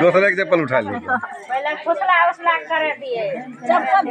दूसरे के चप्पल उठा ली चप्पल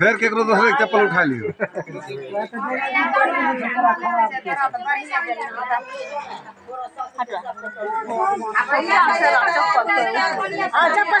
फिर केकरो दूसरे के चप्पल उठा लियो आ चप्पल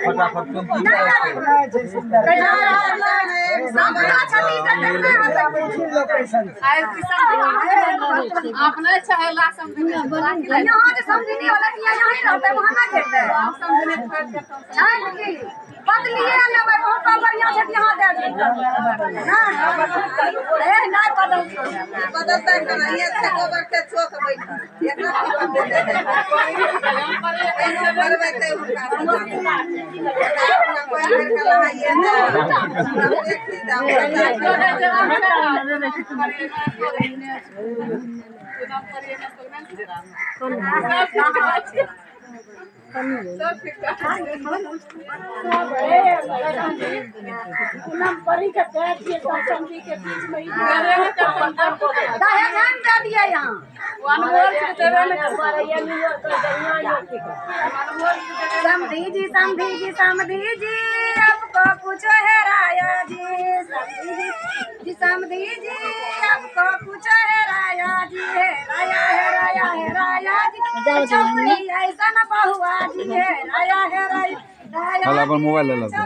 फटाफट अपने चाहेला समझने यहाँ जो समझने वाला कि यहाँ ही रहता है वहाँ ना खेलते हैं की बदलिए ना भाई बहुत बढ़िया से यहाँ दे दे ना ए ना बदल बदलता है कना ये से गोबर के चौक बैठा एक ना दे दे ऐसे करवाते उनका अपना कोई घर का लहाइए ना देखी दाम दाहे जान दे दिए यहाँ समधी जी समधी जी समधी जी आपको कुछ हेराया जी। समधी जी जी समधी जी आपको कुछ हेराया जी हेराया हेराया हेराया जी चौकड़ी ऐसा न जी हेराया তাহলে আবার মোবাইলে লাগবে